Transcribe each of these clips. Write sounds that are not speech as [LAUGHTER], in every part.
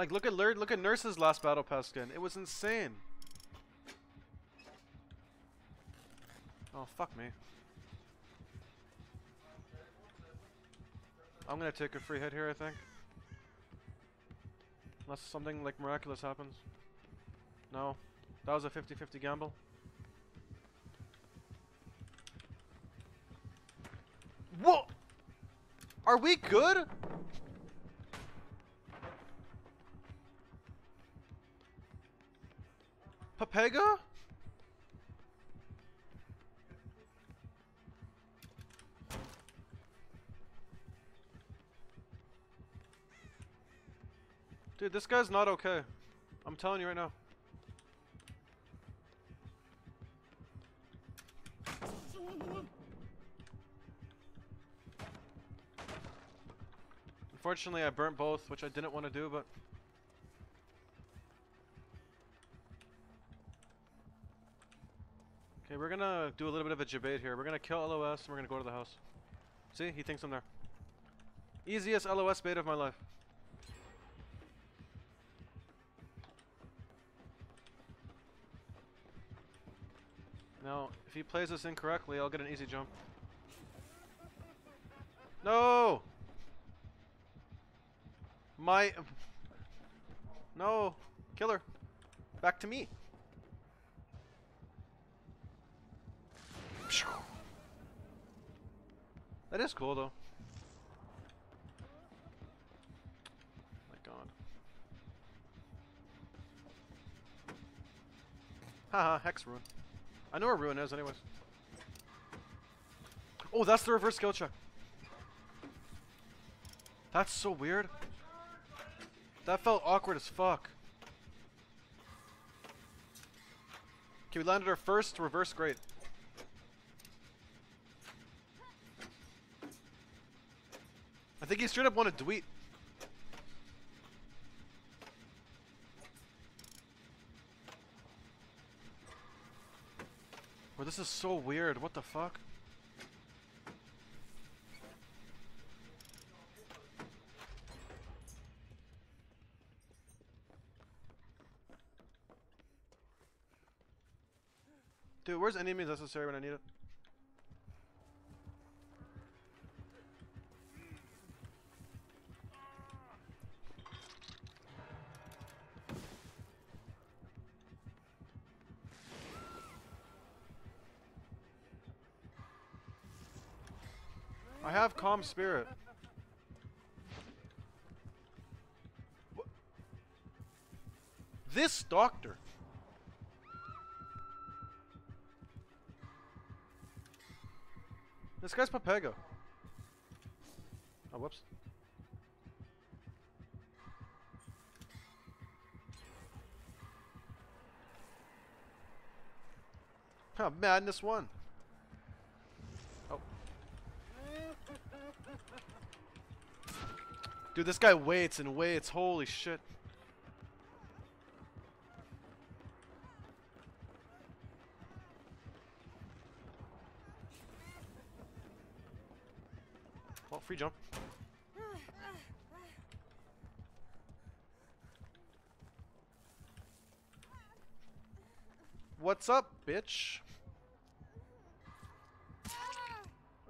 Like, look at Lur look at Nurse's last Battle Pass skin. It was insane. Oh, fuck me. I'm gonna take a free hit here, I think. Unless something, like, miraculous happens. No. That was a 50-50 gamble. What? Are we good? Papega? Dude, this guy's not okay. I'm telling you right now. Unfortunately, I burnt both, which I didn't want to do, but... Okay, we're gonna do a little bit of a debate here. We're gonna kill LOS and we're gonna go to the house. See? He thinks I'm there. Easiest LOS bait of my life. Now, if he plays this incorrectly, I'll get an easy jump. No! My... [LAUGHS] No! Killer! Back to me! That is cool, though. My god. Haha, [LAUGHS] Hex Ruin. I know where Ruin is, anyways. Oh, that's the reverse skill check. That's so weird. That felt awkward as fuck. Okay, we landed our first reverse great. Think he straight up wanted to tweet. Well, this is so weird. What the fuck? Dude, where's means necessary when I need it? I have calm spirit. This doctor. This guy's Papego. Oh, whoops. Huh, madness one. Dude, this guy waits and waits. Holy shit. Well, free jump. What's up, bitch?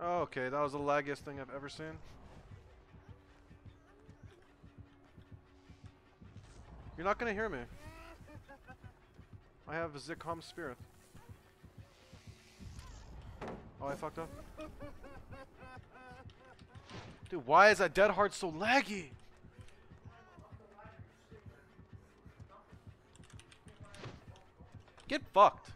Oh, okay, that was the laggiest thing I've ever seen. You're not gonna hear me. I have a Zicom spirit. Oh, I fucked up. Dude, why is that Dead Hard so laggy? Get fucked.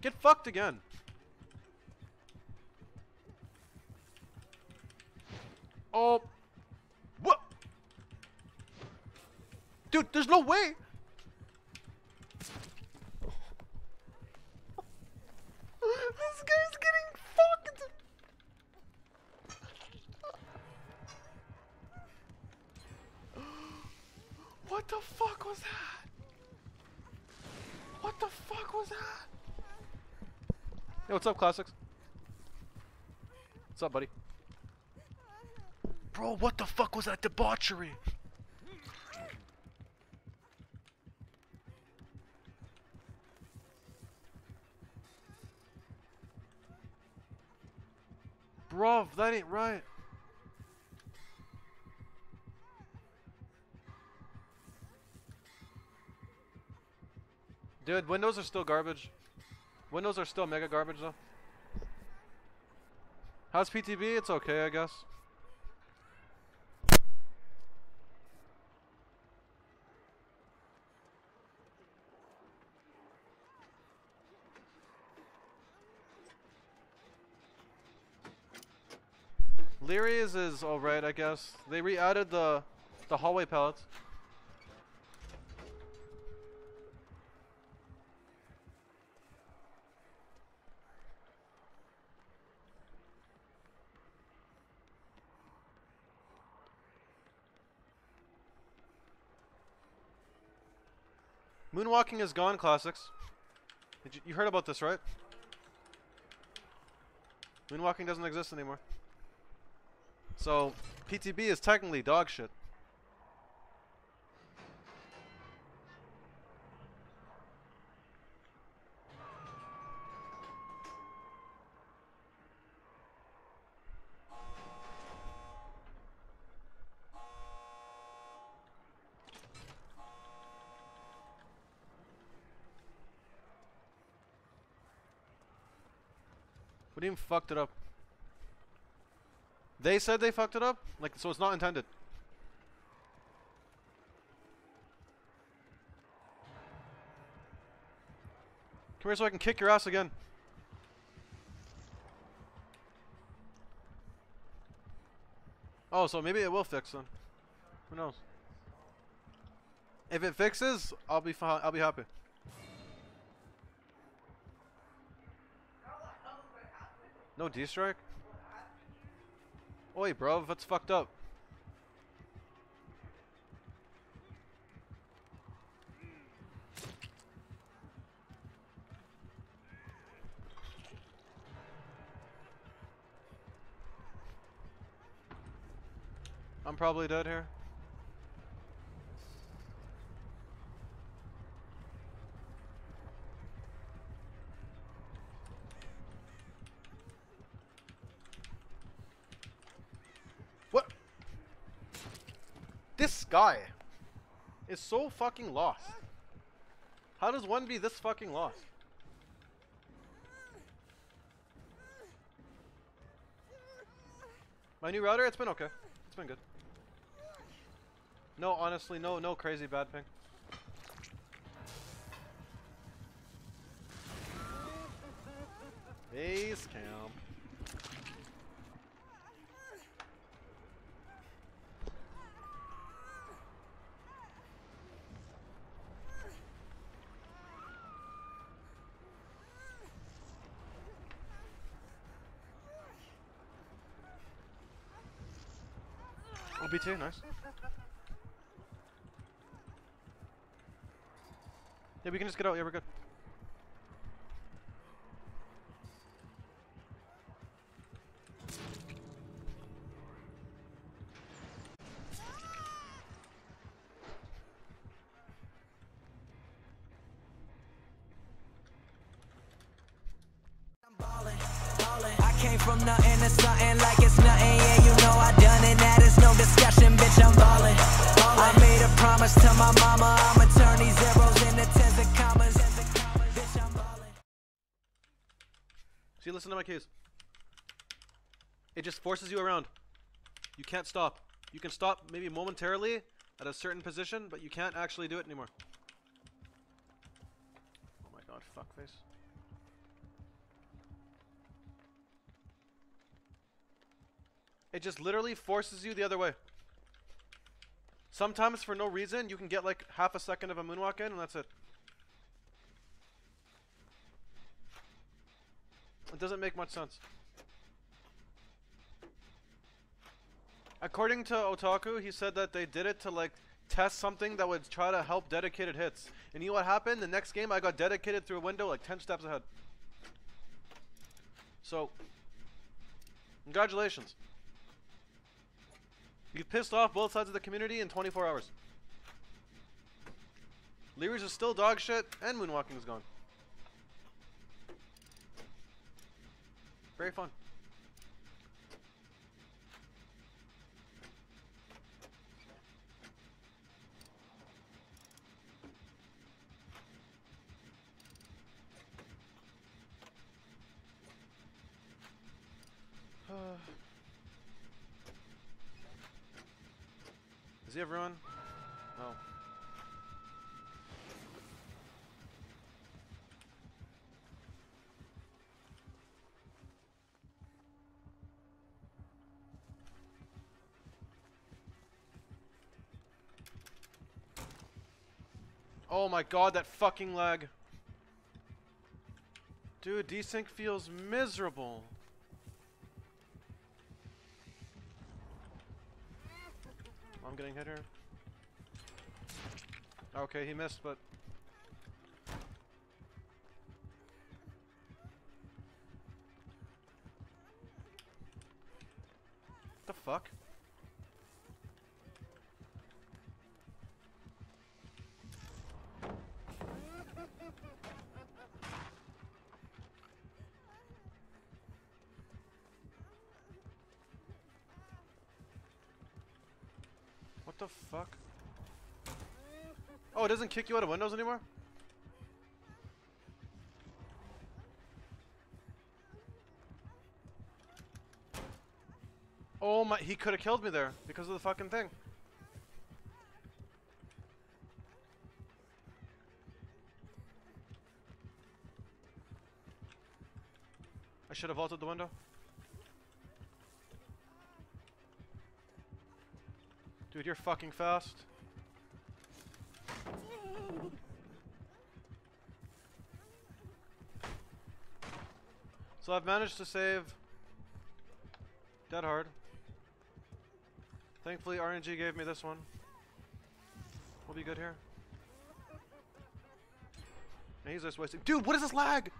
Get fucked again. Oh. What? Dude, there's no way. [LAUGHS] this guy's getting fucked. [GASPS] What the fuck was that? What the fuck was that? Hey, what's up, classics? What's up, buddy? Bro, what the fuck was that debauchery? Bruv, that ain't right. Dude, windows are still garbage. Windows are still mega garbage though. How's PTB? It's okay, I guess. Lery's is alright, I guess. They re-added the the hallway pallets. Moonwalking is gone, classics. You, you heard about this, right? Moonwalking doesn't exist anymore. So, PTB is technically dog shit. You mean fucked it up? They said they fucked it up? Like, so it's not intended. Come here so I can kick your ass again. Oh, so maybe it will fix then. Who knows? If it fixes, I'll be fine. I'll be happy. No D-strike? Oi, bro, that's fucked up. I'm probably dead here. guy is so fucking lost. How does one be this fucking lost? My new router, it's been okay. It's been good. No, honestly, no, no crazy bad ping. Base camp. be too, nice. Yeah, we can just get out. Yeah, we're good. from nothing to something my mama. I'ma tens and commas. Bitch, I'm. See, listen to my case. It just forces you around. You can't stop. You can stop maybe momentarily at a certain position, but you can't actually do it anymore. Oh my god, fuckface. It just literally forces you the other way. Sometimes for no reason, you can get like half a second of a moonwalk in and that's it. It doesn't make much sense. According to Otaku, he said that they did it to like test something that would try to help dedicated hits. And you know what happened? The next game I got dedicated through a window like 10 steps ahead. So, Congratulations. You've pissed off both sides of the community in 24 hours. Lery's is still dog shit, and Moonwalking is gone. Very fun. [SIGHS] Is he everyone? No. Oh my god, that fucking lag. Dude, desync feels miserable. I'm getting hit here. Okay, he missed, but... the fuck? The fuck? Oh, it doesn't kick you out of windows anymore? Oh my, he could have killed me there because of the fucking thing. I should have vaulted the window. Dude, you're fucking fast. So I've managed to save Dead Hard. Thankfully RNG gave me this one. We'll be good here. And he's just wasting- Dude, what is this lag?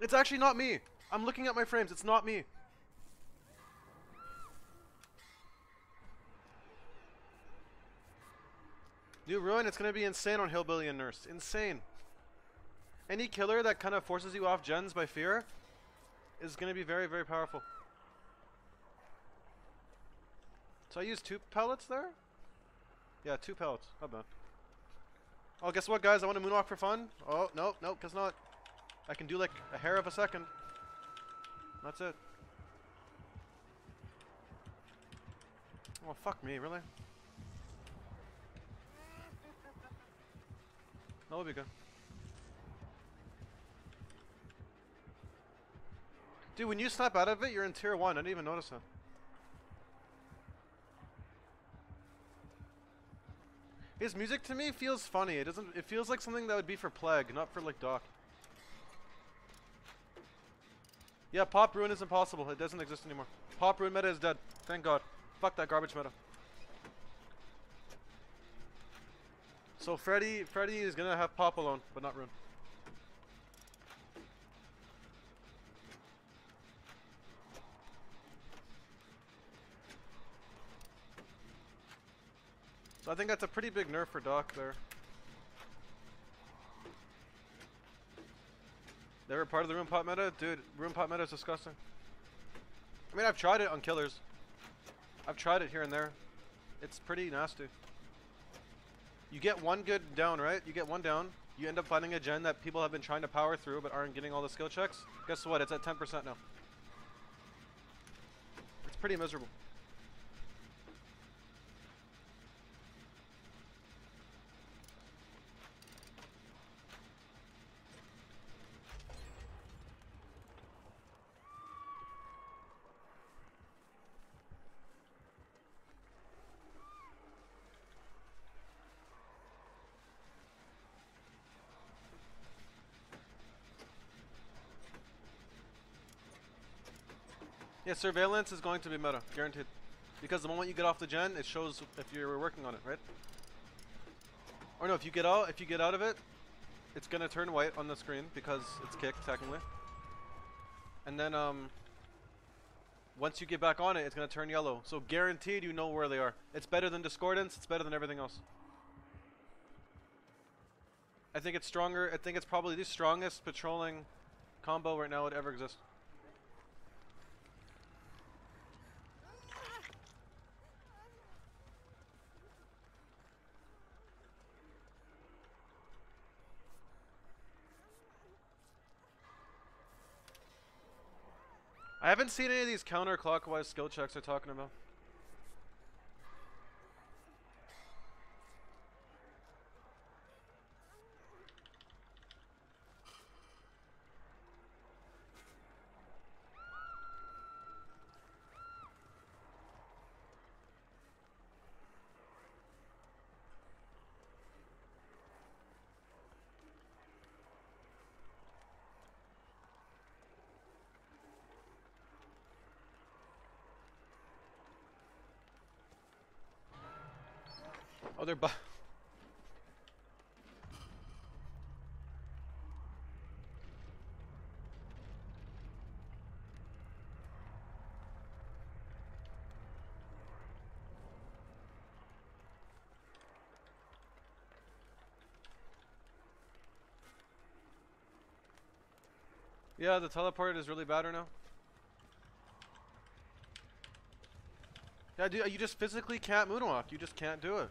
It's actually not me. I'm looking at my frames, it's not me. New Ruin, it's gonna be insane on Hillbilly and Nurse. Insane. Any killer that kind of forces you off gens by fear is gonna be very, very powerful. So I used two pallets there? Yeah, two pallets. Not bad. Oh, guess what, guys? I want to moonwalk for fun. Oh, no, no, guess not. I can do like a hair of a second. That's it. Oh, fuck me, really? That'll be good. Dude, when you snap out of it, you're in tier 1. I didn't even notice that. His music to me feels funny. It doesn't. It feels like something that would be for Plague, not for like Doc. Yeah, Pop Ruin is impossible. It doesn't exist anymore. Pop Ruin meta is dead. Thank God. Fuck that garbage meta. So Freddy, Freddy is gonna have Pop alone, but not Ruin. So I think that's a pretty big nerf for Doc there. They were part of the Ruin Pop meta? Dude, Ruin Pop meta is disgusting. I mean, I've tried it on killers. I've tried it here and there. It's pretty nasty. You get one good down, right? You get one down. You end up finding a gen that people have been trying to power through but aren't getting all the skill checks. Guess what? It's at 10% now. It's pretty miserable. Surveillance is going to be meta, guaranteed. Because the moment you get off the gen, it shows if you're working on it, right? Or no, if you get out, if you get out of it, it's gonna turn white on the screen because it's kicked technically. and then um, once you get back on it, it's gonna turn yellow. So guaranteed, you know where they are. It's better than discordance. It's better than everything else. I think it's stronger. I think it's probably the strongest patrolling combo right now that ever exist. I haven't seen any of these counterclockwise skill checks they're talking about. They're bu- Yeah, the teleport is really bad right now. Yeah, dude, you just physically can't moonwalk. You just can't do it.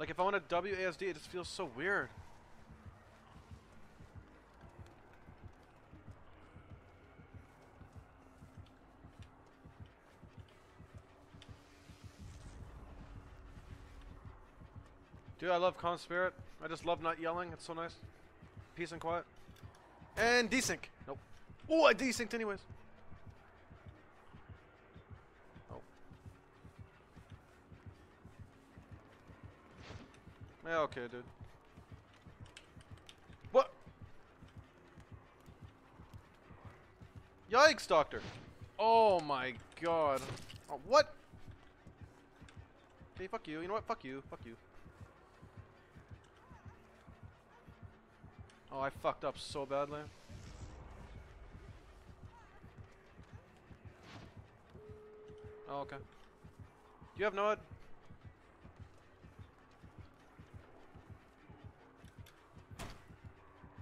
Like, if I want to WASD, it just feels so weird. Dude, I love Calm Spirit. I just love not yelling. It's so nice. Peace and quiet. And desync. Nope. Oh, I desynced anyways. Yeah, okay, dude. What? Yikes, Doctor. Oh my god. Oh, what? Hey, fuck you. You know what? Fuck you. Fuck you. Oh, I fucked up so badly. Oh, okay. Do you have Nod?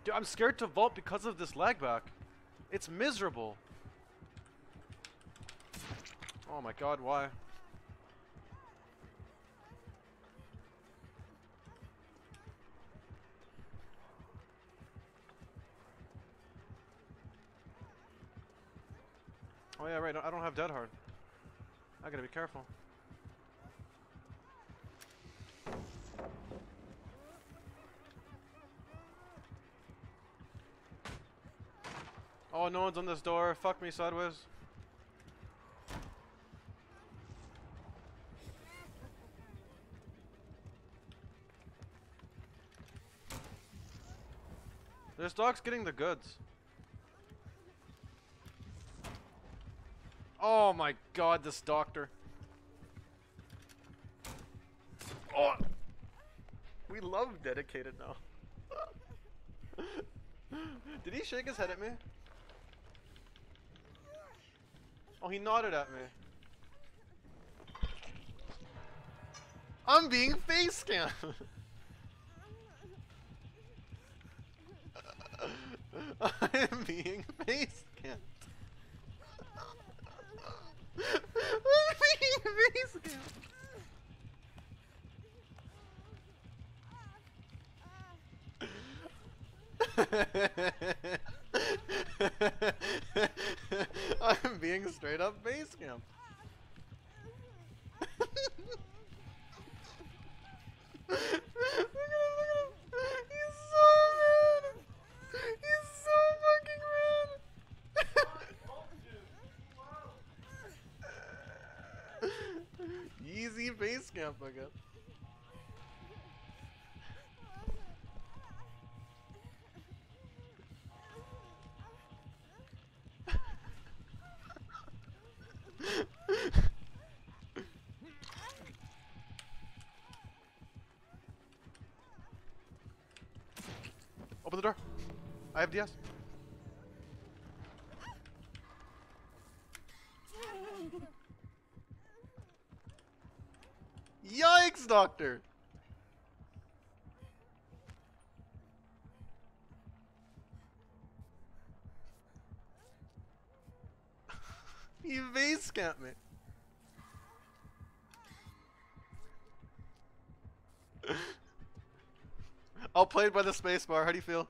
Dude, I'm scared to vault because of this lag back. It's miserable. Oh my god, why? Oh yeah, right. I don't have Dead Hard. I gotta be careful. Oh, no one's on this door. Fuck me sideways. This dog's getting the goods. Oh my god, this doctor. Oh! We love dedicated now. [LAUGHS] Did he shake his head at me? Oh, he nodded at me. I'm being face scammed. [LAUGHS] I'm being face scammed. [LAUGHS] I'm being face scammed. [LAUGHS] [LAUGHS] I'm being straight up base camp. look at him, look at him. He's so mad. He's so fucking mad. [LAUGHS] Easy base camp, I Yes. Yikes, Doctor! [LAUGHS] You vase scamped me. I'll play it by the space bar. How do you feel?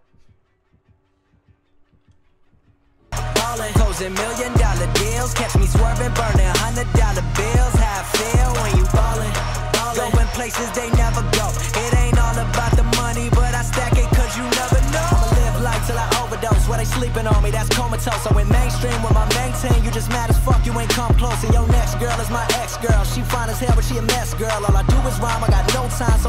Closing million dollar deals. Catch me swerving, burning hundred dollar bills. How I feel when you ballin', ballin'. Going places they never go. It ain't all about the money, but I stack it cause you never know. I'ma live life till I overdose. Where they sleeping on me, that's comatose. I went mainstream with my main team. You just mad as fuck, you ain't come close. And your next girl is my ex girl. She fine as hell, but she a mess girl. All I do is rhyme, I got no time. So